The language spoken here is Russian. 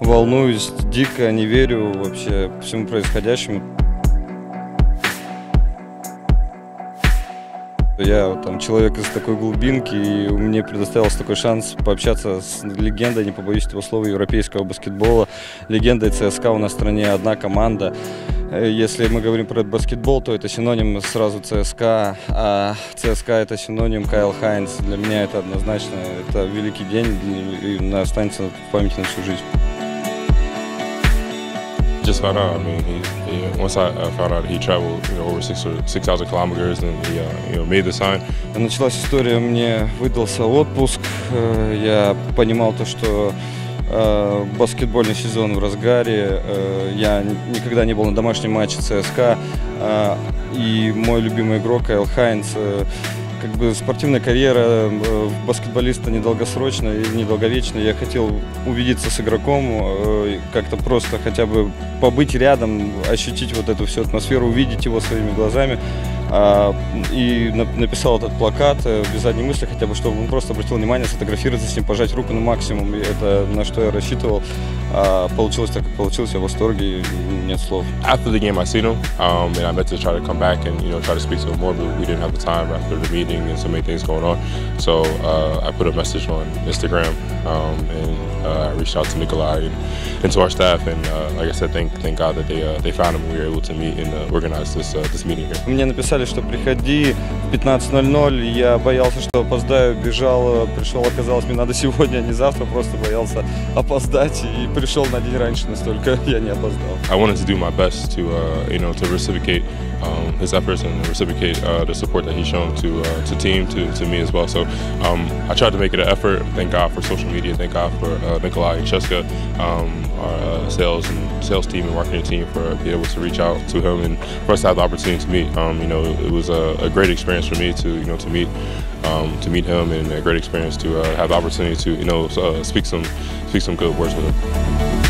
волнуюсь дико, не верю вообще всему происходящему. Я там человек из такой глубинки, и мне предоставился такой шанс пообщаться с легендой, не побоюсь этого слова, европейского баскетбола. Легендой ЦСКА у нас в стране одна команда. Э, если мы говорим про баскетбол, то это синоним сразу ЦСКА, а ЦСКА это синоним Кайл Хайнс. Для меня это однозначно, это великий день и останется в памяти на всю жизнь. Just found out. I mean, he, he, once I found out he traveled you know, over six or six thousand kilometers and he uh, you know made the sign. Началась история, мне выдался отпуск. Э, я понимал то, что э, баскетбольный сезон в разгаре. Э, я никогда не был на домашнем матче ЦСКА. И мой любимый игрок Кайл Хайнс как бы спортивная карьера баскетболиста недолгосрочная и недолговечная. Я хотел увидеться с игроком, как-то просто хотя бы побыть рядом, ощутить вот эту всю атмосферу, увидеть его своими глазами. А, и написал этот плакат э, без задней мысли, хотя бы, чтобы он просто обратил внимание, сфотографироваться с ним, пожать руку на максимум. И это на что я рассчитывал. А, получилось так, как получилось. Я в восторге, нет слов. After the game, I seen him, um, and I meant to try to come back and you know try to speak to him more, but we didn't have the time after the meeting and so many things going on. So uh, I put a message on Instagram um, and uh, I reached out to Nikolai and, and to our staff, and uh, like I said, thank thank God that they uh, they found him we were able to meet and uh, organize this uh, this meeting here. Мне написали написали, что приходи в 15.00. Я боялся, что опоздаю, бежал, пришел, оказалось, мне надо сегодня, а не завтра, просто боялся опоздать и пришел на день раньше, настолько я не опоздал. I wanted to do my best to, uh, you know, to reciprocate um, his efforts and reciprocate uh, the support that he's shown to uh, to team, to, to me as well. So um, I tried to make it an effort. Thank God for social media. Thank God for uh, Nikolai and Cheska, um, our uh, sales and sales team and marketing team for being able to reach out to him and for us to have the opportunity to meet. Um, you know, it was a, a, great experience for me to you know to meet um, to meet him and a great experience to uh, have the opportunity to you know uh, speak some speak some good words with him.